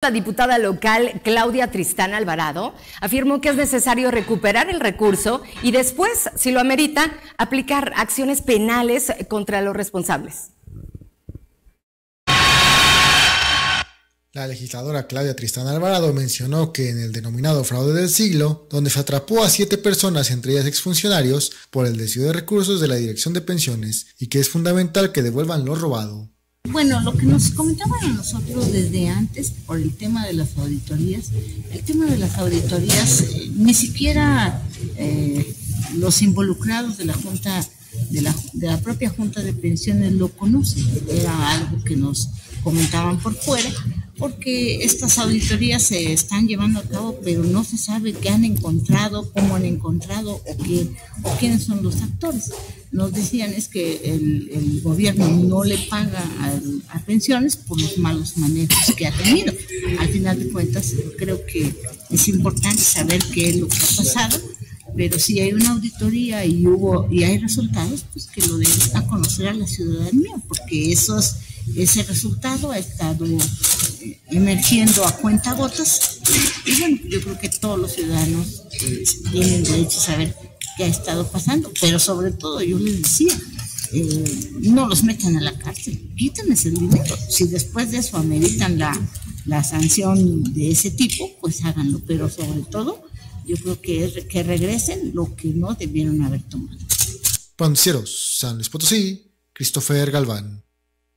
La diputada local Claudia Tristán Alvarado afirmó que es necesario recuperar el recurso y después, si lo amerita, aplicar acciones penales contra los responsables. La legisladora Claudia Tristán Alvarado mencionó que en el denominado fraude del siglo, donde se atrapó a siete personas, entre ellas exfuncionarios, por el desvío de recursos de la Dirección de Pensiones, y que es fundamental que devuelvan lo robado. Bueno, lo que nos comentaban a nosotros desde antes por el tema de las auditorías, el tema de las auditorías, eh, ni siquiera eh, los involucrados de la Junta, de la, de la propia Junta de Pensiones lo conocen, era algo que nos comentaban por fuera, porque estas auditorías se están llevando a cabo, pero no se sabe qué han encontrado, cómo han encontrado o, qué, o quiénes son los actores. Nos decían es que el, gobierno no le paga a, pensiones por los malos manejos que ha tenido. Al final de cuentas, creo que es importante saber qué es lo que ha pasado pero si hay una auditoría y hubo y hay resultados, pues que lo den a conocer a la ciudadanía, porque esos, ese resultado ha estado eh, emergiendo a cuenta gotas. Y bueno, yo creo que todos los ciudadanos eh, tienen derecho a saber qué ha estado pasando, pero sobre todo yo les decía, eh, no los metan a la cárcel, quítenles el dinero. Si después de eso ameritan la, la sanción de ese tipo, pues háganlo, pero sobre todo yo creo que es que regresen lo que no debieron haber tomado. Pancieros, San Luis Potosí, Christopher Galván.